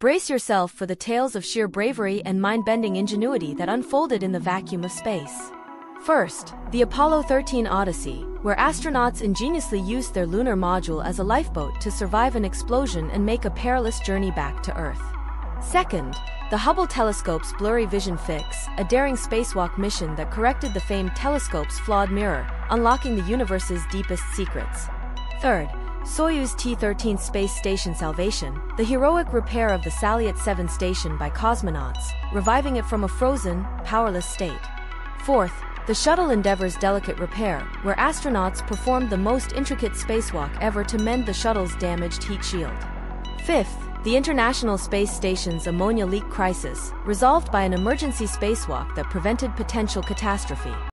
Brace yourself for the tales of sheer bravery and mind-bending ingenuity that unfolded in the vacuum of space. First, the Apollo 13 Odyssey, where astronauts ingeniously used their lunar module as a lifeboat to survive an explosion and make a perilous journey back to Earth. Second, the Hubble telescope's blurry vision fix, a daring spacewalk mission that corrected the famed telescope's flawed mirror, unlocking the universe's deepest secrets. Third, Soyuz T-13 space station salvation, the heroic repair of the Salyut 7 station by cosmonauts, reviving it from a frozen, powerless state. Fourth, the shuttle Endeavour's delicate repair, where astronauts performed the most intricate spacewalk ever to mend the shuttle's damaged heat shield. Fifth, the International Space Station's ammonia leak crisis, resolved by an emergency spacewalk that prevented potential catastrophe.